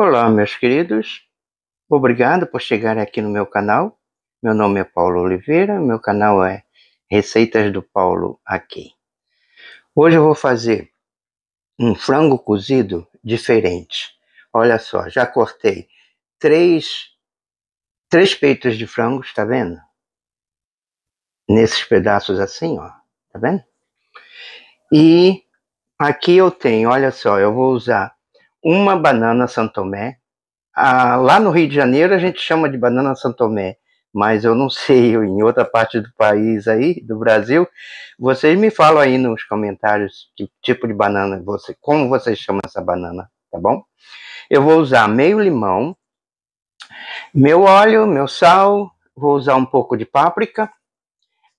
Olá, meus queridos. Obrigado por chegar aqui no meu canal. Meu nome é Paulo Oliveira, meu canal é Receitas do Paulo aqui. Hoje eu vou fazer um frango cozido diferente. Olha só, já cortei três, três peitos de frango, está vendo? Nesses pedaços assim, ó, tá vendo? E aqui eu tenho, olha só, eu vou usar uma banana Santomé. Ah, lá no Rio de Janeiro a gente chama de banana Santomé, mas eu não sei, em outra parte do país aí, do Brasil, vocês me falam aí nos comentários que tipo de banana você, como vocês chamam essa banana, tá bom? Eu vou usar meio limão, meu óleo, meu sal, vou usar um pouco de páprica.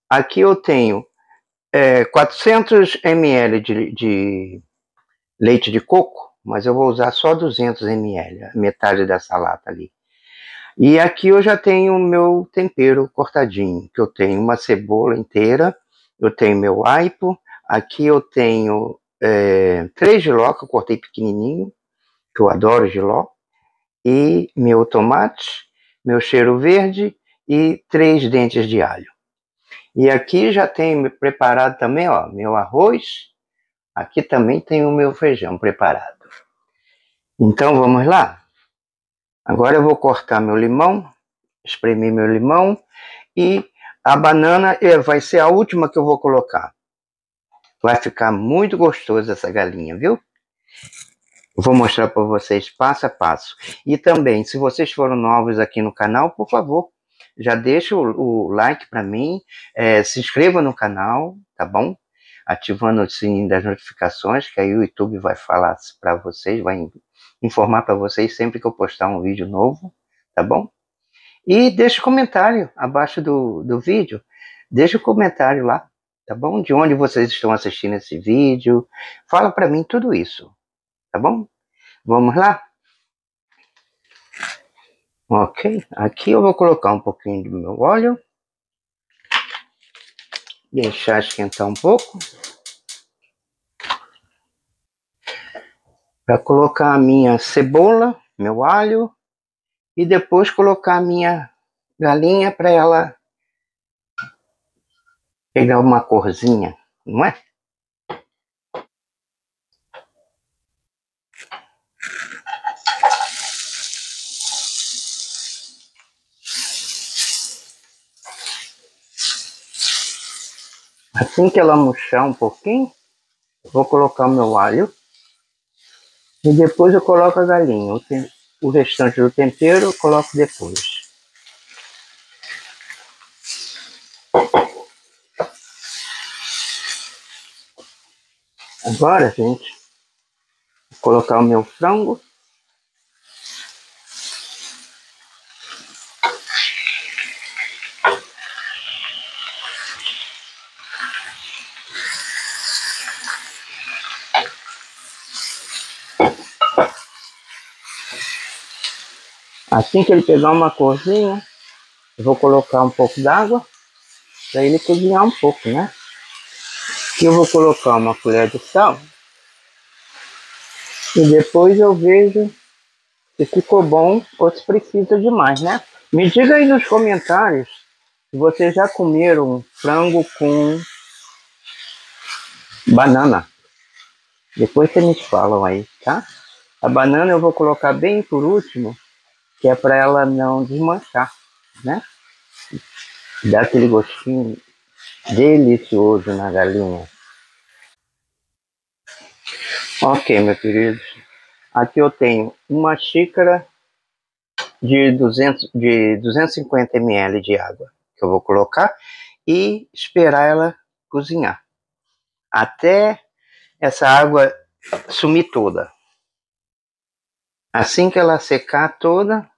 Aqui eu tenho é, 400 ml de, de leite de coco, mas eu vou usar só 200 ml, metade dessa lata ali. E aqui eu já tenho o meu tempero cortadinho, que eu tenho uma cebola inteira, eu tenho meu aipo, aqui eu tenho é, três giló que eu cortei pequenininho, que eu adoro giló, e meu tomate, meu cheiro verde e três dentes de alho. E aqui já tenho preparado também, ó, meu arroz, aqui também tem o meu feijão preparado. Então vamos lá? Agora eu vou cortar meu limão, espremer meu limão e a banana é, vai ser a última que eu vou colocar. Vai ficar muito gostoso essa galinha, viu? Vou mostrar para vocês passo a passo. E também, se vocês foram novos aqui no canal, por favor, já deixa o, o like para mim, é, se inscreva no canal, tá bom? Ativando o sininho das notificações, que aí o YouTube vai falar para vocês, vai informar para vocês sempre que eu postar um vídeo novo, tá bom? E deixe comentário abaixo do, do vídeo, deixe o um comentário lá, tá bom? De onde vocês estão assistindo esse vídeo, fala para mim tudo isso, tá bom? Vamos lá? Ok, aqui eu vou colocar um pouquinho do meu óleo, deixar esquentar um pouco. Para colocar a minha cebola, meu alho e depois colocar a minha galinha para ela pegar uma corzinha, não é? Assim que ela murchar um pouquinho, vou colocar o meu alho e depois eu coloco a galinha. O, o restante do tempero eu coloco depois. Agora, gente, vou colocar o meu frango. Assim que ele pegar uma corzinha, eu vou colocar um pouco d'água para ele cozinhar um pouco, né? Aqui eu vou colocar uma colher de sal e depois eu vejo se ficou bom ou se precisa de mais, né? Me diga aí nos comentários se vocês já comeram frango com banana. Depois vocês me falam aí, tá? A banana eu vou colocar bem por último que é para ela não desmanchar, né? Dá aquele gostinho delicioso na galinha. Ok, meus queridos. Aqui eu tenho uma xícara de, 200, de 250 ml de água que eu vou colocar e esperar ela cozinhar. Até essa água sumir toda. Assim que ela secar toda,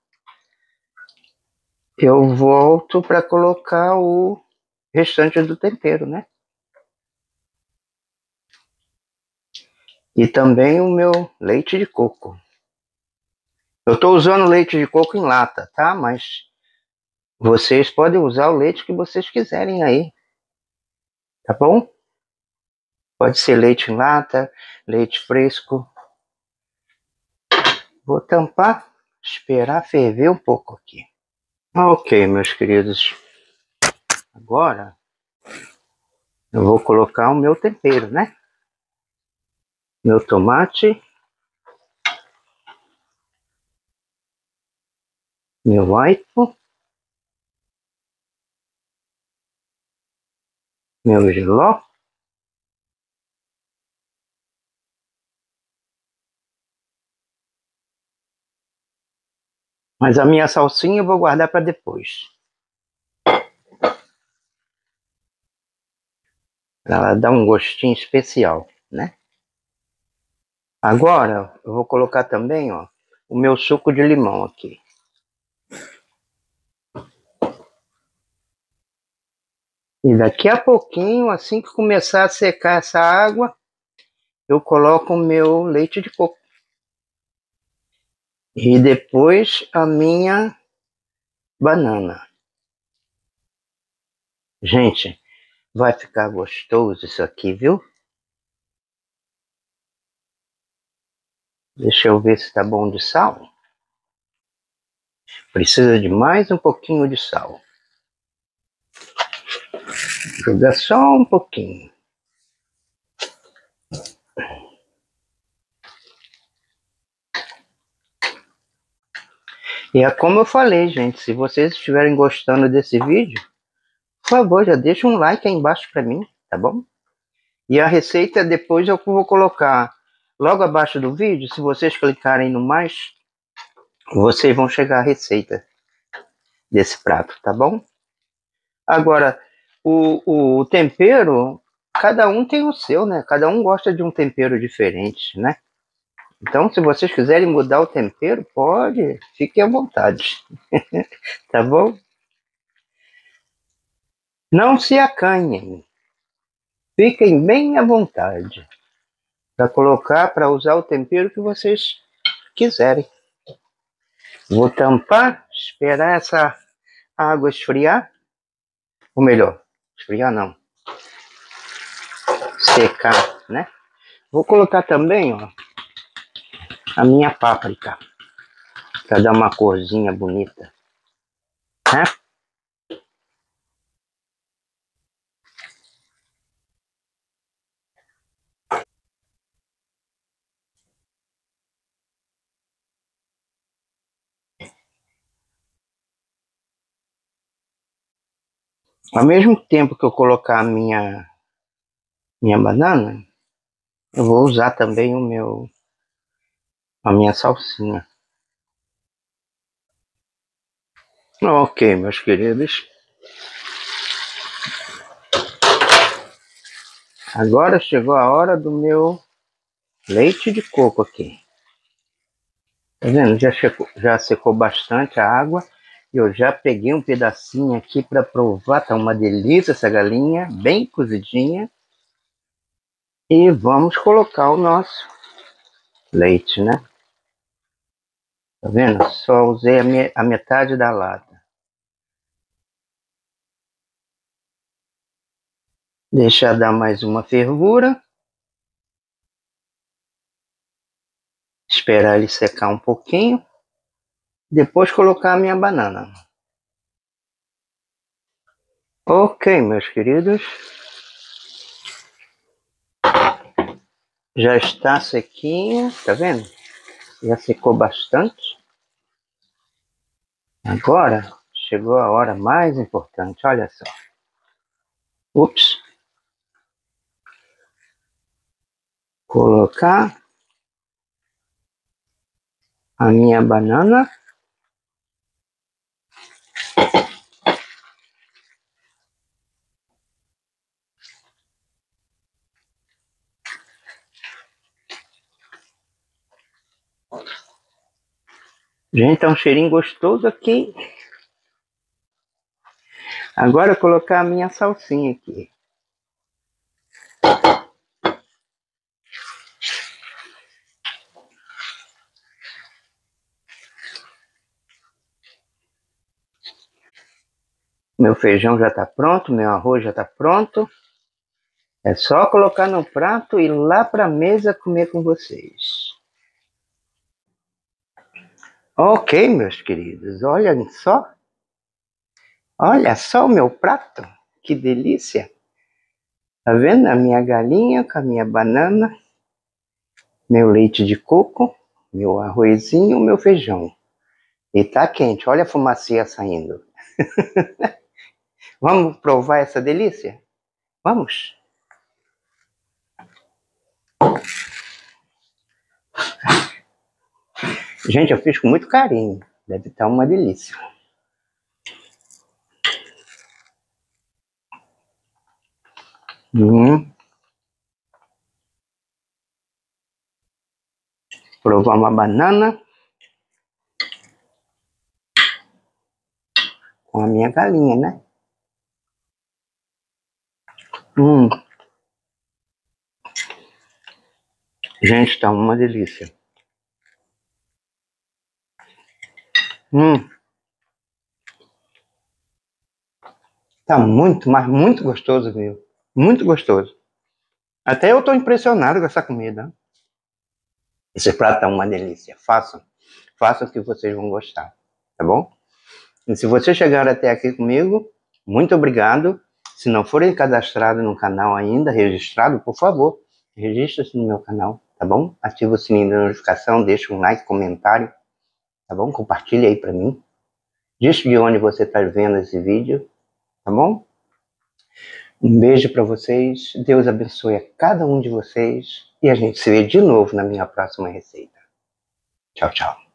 eu volto para colocar o restante do tempero, né? E também o meu leite de coco. Eu estou usando leite de coco em lata, tá? Mas vocês podem usar o leite que vocês quiserem aí. Tá bom? Pode ser leite em lata, leite fresco. Vou tampar, esperar ferver um pouco aqui. Ok, meus queridos. Agora eu vou colocar o meu tempero, né? Meu tomate. Meu aipo. Meu giló. Mas a minha salsinha eu vou guardar para depois. Ela dá um gostinho especial, né? Agora eu vou colocar também, ó, o meu suco de limão aqui. E daqui a pouquinho, assim que começar a secar essa água, eu coloco o meu leite de coco. E depois a minha banana. Gente, vai ficar gostoso isso aqui, viu? Deixa eu ver se está bom de sal. Precisa de mais um pouquinho de sal. Jogar só um pouquinho. E é como eu falei, gente, se vocês estiverem gostando desse vídeo, por favor, já deixa um like aí embaixo para mim, tá bom? E a receita depois eu vou colocar logo abaixo do vídeo, se vocês clicarem no mais, vocês vão chegar à receita desse prato, tá bom? Agora, o, o tempero, cada um tem o seu, né? Cada um gosta de um tempero diferente, né? Então, se vocês quiserem mudar o tempero, pode, fiquem à vontade. tá bom? Não se acanhem. Fiquem bem à vontade para colocar, para usar o tempero que vocês quiserem. Vou tampar, esperar essa água esfriar. Ou melhor, esfriar não. Secar, né? Vou colocar também, ó, a minha páprica. Para dar uma corzinha bonita. Né? Ao mesmo tempo que eu colocar a minha, minha banana, eu vou usar também o meu a minha salsinha. Ok, meus queridos. Agora chegou a hora do meu leite de coco aqui. Tá vendo? Já, secou, já secou bastante a água. Eu já peguei um pedacinho aqui para provar. Tá uma delícia essa galinha, bem cozidinha. E vamos colocar o nosso leite, né? Tá vendo? Só usei a, me a metade da lata. Deixar dar mais uma fervura. Esperar ele secar um pouquinho. Depois colocar a minha banana. Ok, meus queridos. Já está sequinho, tá vendo? Já secou bastante. Agora chegou a hora mais importante, olha só. Ups. Colocar a minha banana. Gente, tá um cheirinho gostoso aqui. Agora colocar a minha salsinha aqui. Meu feijão já está pronto, meu arroz já está pronto. É só colocar no prato e ir lá para a mesa comer com vocês. Ok, meus queridos, olhem só. Olha só o meu prato, que delícia. Tá vendo a minha galinha com a minha banana, meu leite de coco, meu arrozinho, meu feijão. E tá quente, olha a fumacinha saindo. Vamos provar essa delícia? Vamos? Gente, eu fiz com muito carinho. Deve estar uma delícia. Hum. Provar uma banana. Com a minha galinha, né? Hum. Gente, tá uma delícia. Hum. Tá muito, mas muito gostoso, viu? Muito gostoso. Até eu tô impressionado com essa comida. Esse prato é uma delícia. Façam. Façam que vocês vão gostar. Tá bom? E se vocês chegaram até aqui comigo, muito obrigado. Se não forem cadastrados no canal ainda, registrado, por favor, registre-se no meu canal, tá bom? Ativa o sininho da notificação, deixa um like, comentário tá bom? Compartilha aí para mim. Diz de onde você está vendo esse vídeo, tá bom? Um beijo para vocês. Deus abençoe a cada um de vocês. E a gente se vê de novo na minha próxima receita. Tchau, tchau.